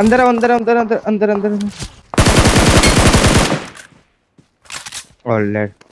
अंदर अंदर अंदर अंदर अंदर अंदर। अंदर लेट